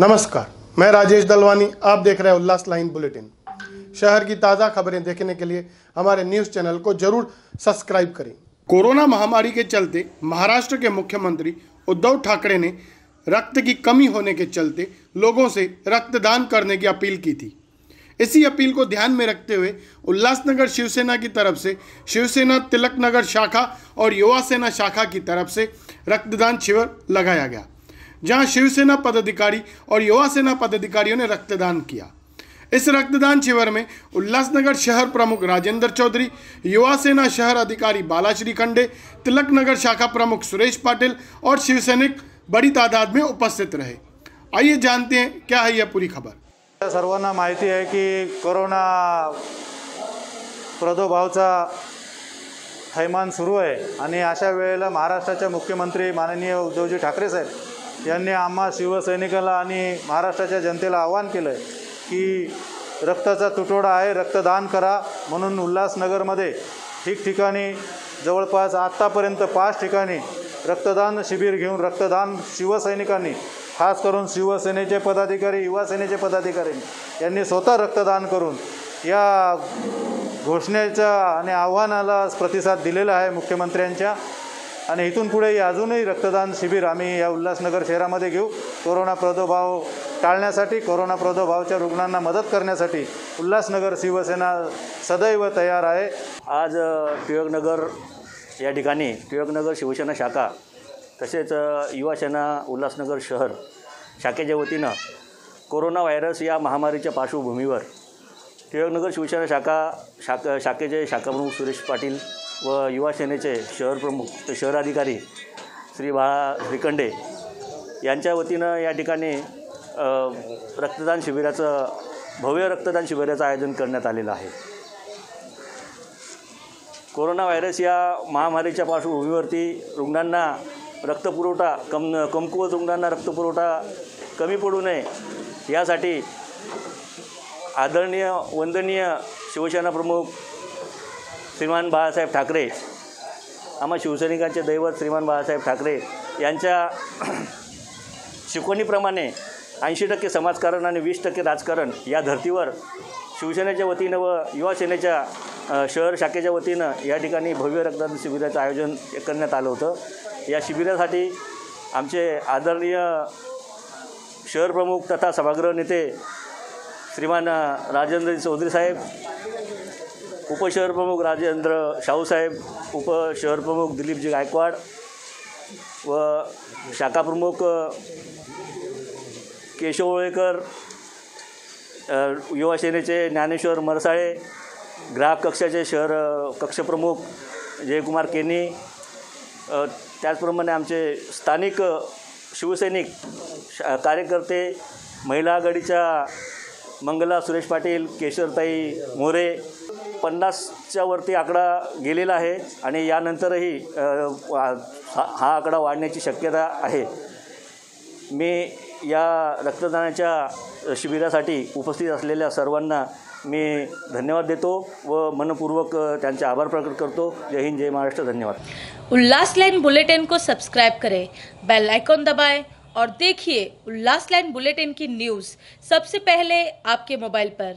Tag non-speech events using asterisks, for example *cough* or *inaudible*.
नमस्कार, मैं राजेश दलवानी, आप देख रहे हैं उल्लास लाइन बुलेटिन। शहर की ताज़ा खबरें देखने के लिए हमारे न्यूज़ चैनल को ज़रूर सब्सक्राइब करें। कोरोना महामारी के चलते महाराष्ट्र के मुख्यमंत्री उद्धव ठाकरे ने रक्त की कमी होने के चलते लोगों से रक्तदान करने की अपील की थी। इसी अपील को ध्यान में रखते हुए उल्लासनगर शिवसेना की तरफ़ से शिवसेना तिलक नगर शाखा और युवा सेना शाखा की तरफ़ से रक्तदान शिविर लगाया गया। जहाँ शिवसेना पदाधिकारी और युवा सेना पदाधिकारियों ने रक्तदान किया। इस रक्तदान शिविर में उल्लासनगर शहर प्रमुख राजेंद्र चौधरी, युवा सेना शहर अधिकारी बालाश्री खंडे, तिलक नगर शाखा प्रमुख सुरेश पाटिल और शिवसैनिक बड़ी तादाद में उपस्थित रहे। आइए जानते हैं, क्या है यह पूरी खबर? सर्वांना माहिती आहे की कोरोना प्रादुर्भावाचा थैमान सुरू आहे आणि अशा वेळेला महाराष्ट्राचे मुख्यमंत्री माननीय उद्धवजी ठाकरे साहेब यांनी आम्हा शिवसैनिकाला आणि महाराष्ट्राच्या जनतेला आवाहन केलं आहे की रक्ताचा तुटवडा आहे रक्तदान करा म्हणून उल्हासनगरमध्ये ठिकठिकाणी जवळपास आत्तापर्यंत पाच ठिकाणी रक्तदान शिबिर घेऊन रक्तदान शिवसैनिकांनी खास करून शिवसेनेचे पदाधिकारी युवासेनेचे पदाधिकारी यांनी स्वतः रक्तदान करून या घोषणेच्या आणि आव्हानाला प्रतिसाद दिलेला आहे मुख्यमंत्र्यांच्या. आणि इथून पुढे अजूनही रक्तदान शिबिर आम्ही या उल्हासनगर शहरामध्ये घेऊ. कोरोना प्रादुर्भाव टाळण्यासाठी कोरोना प्रादुर्भावच्या रुग्णांना मदत करण्यासाठी उल्हासनगर शिवसेना सदैव तयार आहे. आज टिळकनगर या ठिकाणी टिळकनगर शिवसेना शाखा तसेच युवासेना उल्हासनगर शहर शाखेच्या वतीनं कोरोना व्हायरस या महामारीच्या पार्श्वभूमीवर टिळकनगर शिवसेना शाखा शाखा शाखेचे शाखाप्रमुख सुरेश पाटील व युवा सेनेचे शहर प्रमुख शहराधिकारी श्री बाळा श्रीखंडे यांच्या वतीनं या ठिकाणी रक्तदान शिबिराचं भव्य रक्तदान शिबिराचं आयोजन करण्यात आलेलं आहे. कोरोना व्हायरस या महामारीच्या पार्श्वभूमीवरती रुग्णांना रक्तपुरवठा कम कमकुवत रुग्णांना रक्तपुरवठा कमी पडू नये यासाठी आदरणीय वंदनीय शिवसेना प्रमुख श्रीमान बाळासाहेब ठाकरे आम्हा शिवसैनिकांचे दैवत श्रीमान बाळासाहेब ठाकरे यांच्या *clears throat* शिकवणीप्रमाणे ऐंशी टक्के समाजकारण आणि वीस टक्के राजकारण या धर्तीवर शिवसेनेच्या वतीनं व युवा सेनेच्या शहर शाखेच्या वतीनं या ठिकाणी भव्य रक्तदान शिबिराचं आयोजन करण्यात आलं होतं. या शिबिरासाठी आमचे आदरणीय शहर प्रमुख तथा सभागृह नेते श्रीमान राजेंद्र चौधरी साहेब उपशहरप्रमुख राजेंद्र शाहूसाहेब उपशहरप्रमुख दिलीपजी गायकवाड व शाखा प्रमुख केशव ओळेकर युवा सेनेचे ज्ञानेश्वर मरसाळे ग्राहक कक्षाचे शहर कक्षप्रमुख जयकुमार केनी त्याचप्रमाणे आमचे स्थानिक शिवसैनिक शा कार्यकर्ते महिला आघाडीच्या मंगला सुरेश पाटील केशरताई मोरे पन्नासच्या वरती आकडा गेलेला आहे आणि यानंतरही हा हा आकडा वाढण्याची शक्यता आहे. मी या रक्तदानाच्या शिबिरासाठी उपस्थित असलेल्या सर्वांना मी धन्यवाद देतो व मनपूर्वक त्यांचे आभार प्रकट करतो. जय हिंद जय महाराष्ट्र धन्यवाद. उल्लास लाइन बुलेटिन को सब्सक्राइब करें बेल आइकॉन दबाएं और देखिए उल्लास लाइन बुलेटिन की न्यूज़ सबसे पहले आपके मोबाइल पर।